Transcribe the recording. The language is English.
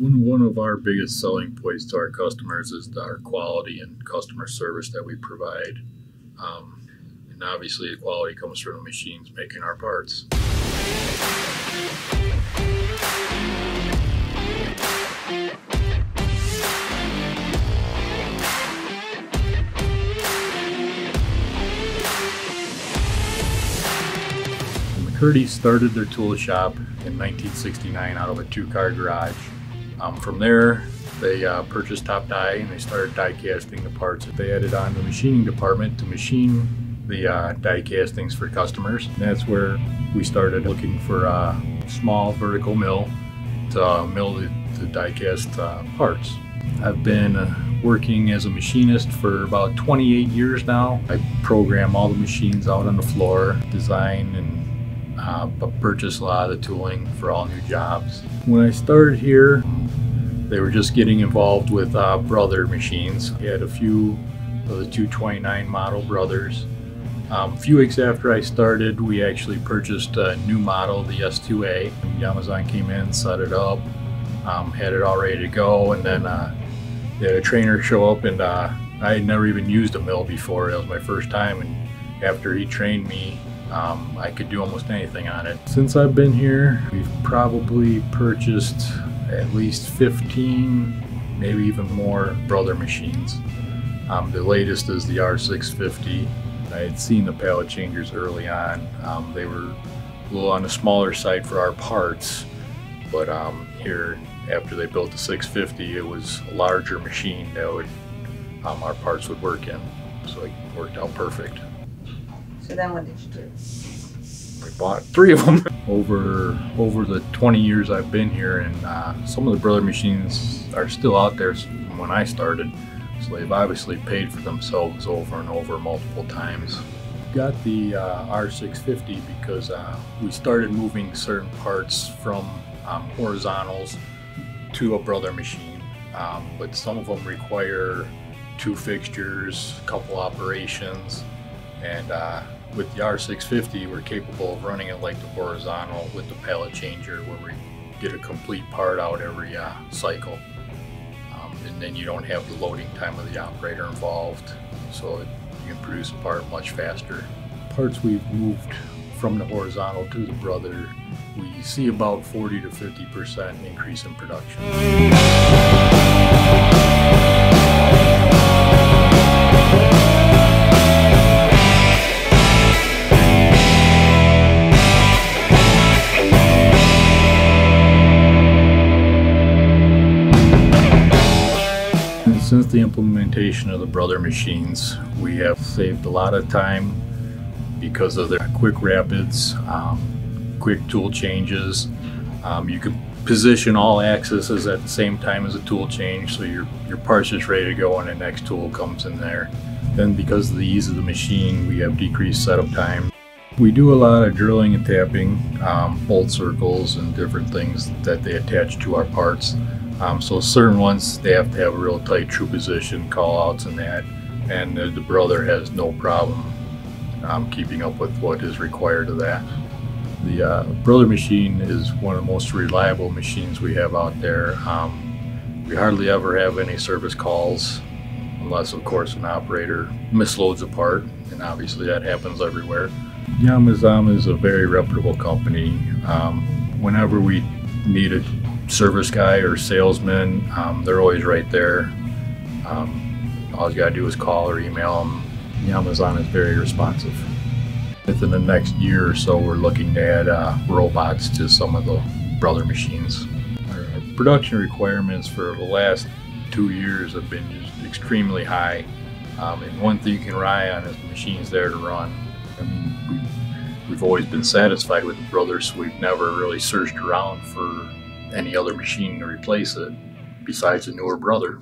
One, of our biggest selling points to our customers is our quality and customer service that we provide. Um, and obviously, the quality comes from the machines making our parts. McCurdy started their tool shop in 1969 out of a two-car garage. Um, from there, they uh, purchased Top Die and they started die casting the parts that they added on the machining department to machine the uh, die castings for customers. And that's where we started looking for a small vertical mill to uh, mill the, the die cast uh, parts. I've been uh, working as a machinist for about 28 years now. I program all the machines out on the floor, design and uh, purchased a lot of the tooling for all new jobs. When I started here, they were just getting involved with uh, Brother machines. We had a few of the 229 model Brothers. Um, a few weeks after I started, we actually purchased a new model, the S2A. Yamazen came in, set it up, um, had it all ready to go, and then uh, they had a trainer show up, and uh, I had never even used a mill before. That was my first time, and after he trained me, um, I could do almost anything on it. Since I've been here, we've probably purchased at least 15, maybe even more Brother machines. Um, the latest is the R650. I had seen the pallet changers early on. Um, they were a little on the smaller side for our parts, but um, here after they built the 650, it was a larger machine that would um, our parts would work in. So it worked out perfect. So then what did you do? I bought three of them over over the 20 years I've been here, and uh, some of the brother machines are still out there when I started. So they've obviously paid for themselves over and over multiple times. Got the uh, R650 because uh, we started moving certain parts from um, horizontals to a brother machine, um, but some of them require two fixtures, a couple operations, and uh, with the R650, we're capable of running it like the horizontal with the pallet changer where we get a complete part out every uh, cycle. Um, and then you don't have the loading time of the operator involved, so you can produce a part much faster. Parts we've moved from the horizontal to the brother, we see about 40 to 50% increase in production. Since the implementation of the Brother machines, we have saved a lot of time because of their quick rapids, um, quick tool changes. Um, you can position all axes at the same time as a tool change, so your, your part's just ready to go and the next tool comes in there. Then because of the ease of the machine, we have decreased setup time. We do a lot of drilling and tapping, um, bolt circles and different things that they attach to our parts. Um, so certain ones, they have to have a real tight true position, call outs and that. And the, the brother has no problem um, keeping up with what is required of that. The uh, brother machine is one of the most reliable machines we have out there. Um, we hardly ever have any service calls unless of course an operator misloads a part and obviously that happens everywhere. Yamazen is a very reputable company. Um, whenever we need a service guy or salesman, um, they're always right there. Um, all you gotta do is call or email them. Yamazen is very responsive. Within the next year or so, we're looking to add uh, robots to some of the brother machines. Our, our production requirements for the last two years have been just extremely high. Um, and one thing you can rely on is the machine's there to run. I mean, we, we've always been satisfied with the brothers, so we've never really searched around for any other machine to replace it besides the newer brother.